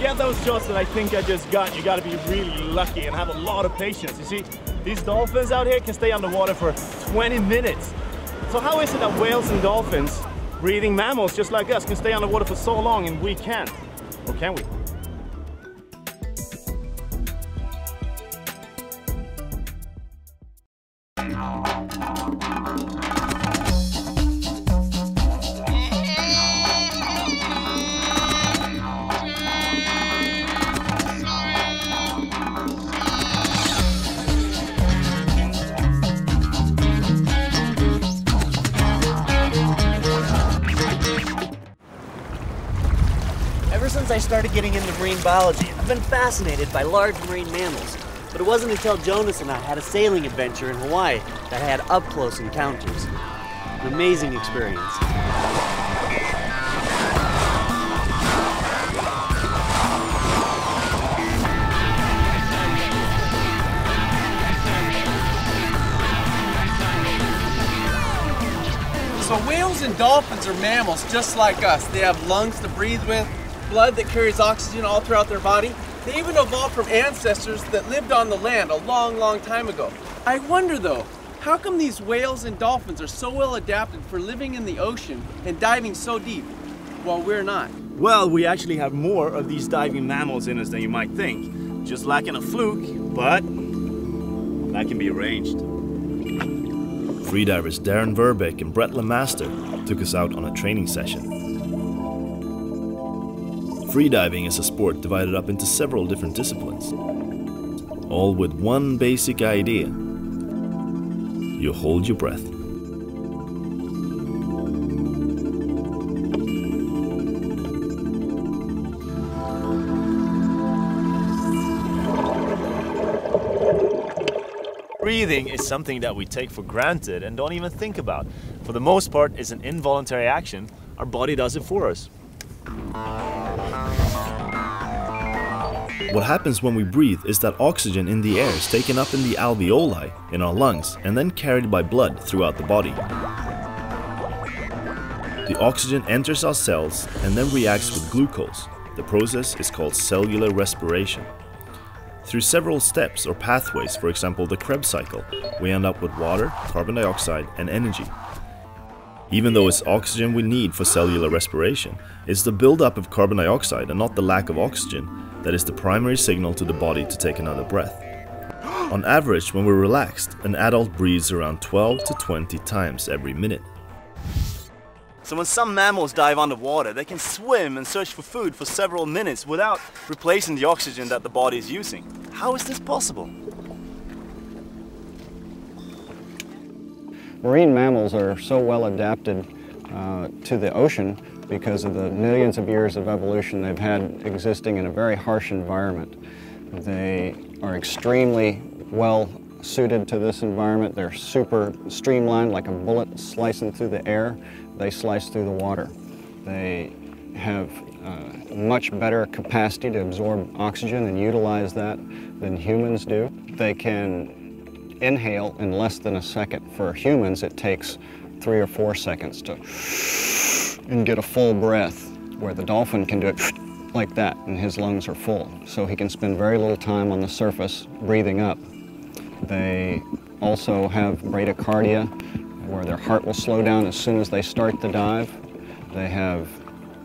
get those shots that I think I just got, you gotta be really lucky and have a lot of patience. You see, these dolphins out here can stay underwater for 20 minutes. So how is it that whales and dolphins, breathing mammals just like us, can stay underwater for so long and we can't? Or can we? Ever since I started getting into marine biology, I've been fascinated by large marine mammals. But it wasn't until Jonas and I had a sailing adventure in Hawaii that I had up close encounters. An amazing experience. So whales and dolphins are mammals just like us. They have lungs to breathe with, blood that carries oxygen all throughout their body. They even evolved from ancestors that lived on the land a long, long time ago. I wonder though, how come these whales and dolphins are so well adapted for living in the ocean and diving so deep, while we're not? Well, we actually have more of these diving mammals in us than you might think. Just lacking a fluke, but that can be arranged. Freedivers Darren Verbeck and Brett Lemaster took us out on a training session. Freediving is a sport divided up into several different disciplines, all with one basic idea. You hold your breath. Breathing is something that we take for granted and don't even think about. For the most part, it's an involuntary action. Our body does it for us. What happens when we breathe is that oxygen in the air is taken up in the alveoli in our lungs and then carried by blood throughout the body. The oxygen enters our cells and then reacts with glucose. The process is called cellular respiration. Through several steps or pathways, for example the Krebs cycle, we end up with water, carbon dioxide, and energy. Even though it's oxygen we need for cellular respiration, it's the buildup of carbon dioxide and not the lack of oxygen that is the primary signal to the body to take another breath. On average, when we're relaxed, an adult breathes around 12 to 20 times every minute. So when some mammals dive underwater, they can swim and search for food for several minutes without replacing the oxygen that the body is using. How is this possible? Marine mammals are so well adapted uh, to the ocean because of the millions of years of evolution they've had existing in a very harsh environment. They are extremely well suited to this environment. They're super streamlined like a bullet slicing through the air. They slice through the water. They have uh, much better capacity to absorb oxygen and utilize that than humans do. They can inhale in less than a second. For humans, it takes three or four seconds to and get a full breath, where the dolphin can do it like that, and his lungs are full. So he can spend very little time on the surface breathing up. They also have bradycardia, where their heart will slow down as soon as they start the dive. They have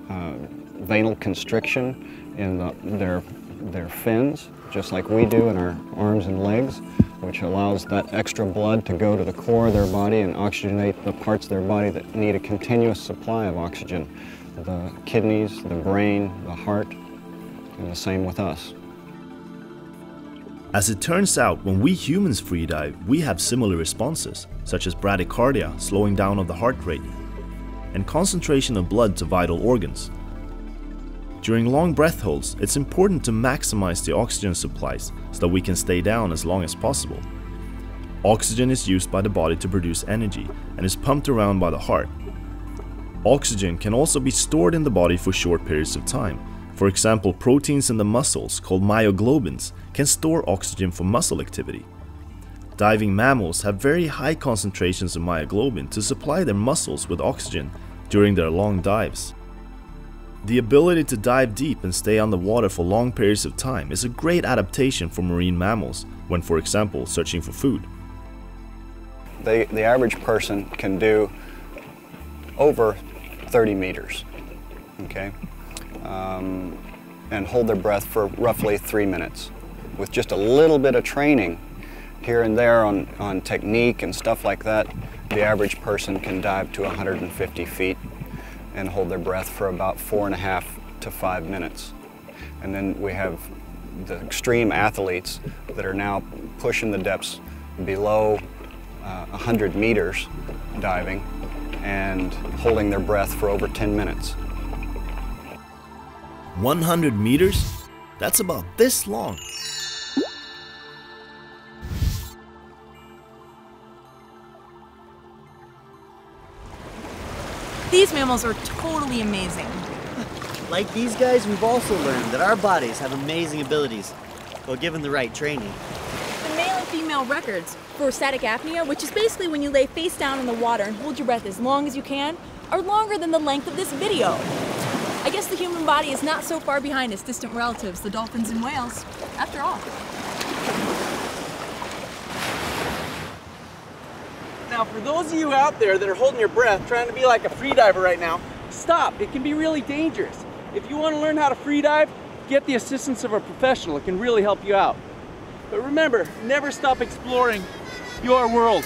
uh, venal constriction in the, their, their fins, just like we do in our arms and legs, which allows that extra blood to go to the core of their body and oxygenate the parts of their body that need a continuous supply of oxygen. The kidneys, the brain, the heart, and the same with us. As it turns out, when we humans freedive, we have similar responses, such as bradycardia, slowing down of the heart rate, and concentration of blood to vital organs. During long breath holds, it's important to maximize the oxygen supplies so that we can stay down as long as possible. Oxygen is used by the body to produce energy and is pumped around by the heart. Oxygen can also be stored in the body for short periods of time. For example, proteins in the muscles, called myoglobins, can store oxygen for muscle activity. Diving mammals have very high concentrations of myoglobin to supply their muscles with oxygen during their long dives. The ability to dive deep and stay on the water for long periods of time is a great adaptation for marine mammals when, for example, searching for food. The, the average person can do over 30 meters, okay, um, and hold their breath for roughly three minutes. With just a little bit of training here and there on, on technique and stuff like that, the average person can dive to 150 feet and hold their breath for about four and a half to five minutes. And then we have the extreme athletes that are now pushing the depths below uh, 100 meters diving and holding their breath for over 10 minutes. 100 meters? That's about this long. These mammals are totally amazing. Like these guys, we've also learned that our bodies have amazing abilities, well, given the right training. The male and female records for static apnea, which is basically when you lay face down in the water and hold your breath as long as you can, are longer than the length of this video. I guess the human body is not so far behind its distant relatives, the dolphins and whales, after all. Now, for those of you out there that are holding your breath, trying to be like a freediver right now, stop. It can be really dangerous. If you want to learn how to freedive, get the assistance of a professional. It can really help you out. But remember, never stop exploring your world.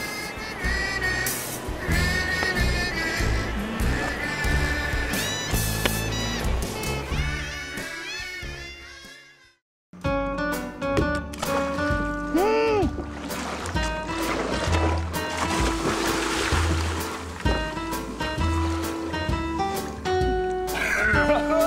吃 了